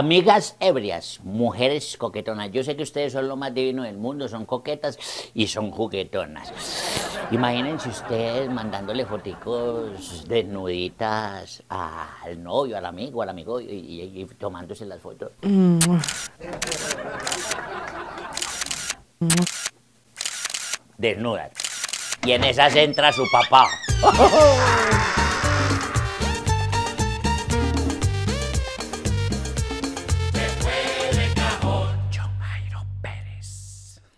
Amigas ebrias, mujeres coquetonas. Yo sé que ustedes son lo más divino del mundo, son coquetas y son juguetonas. Imagínense ustedes mandándole foticos desnuditas al novio, al amigo, al amigo y, y- y tomándose las fotos. Desnudas. Y en esas entra su papá.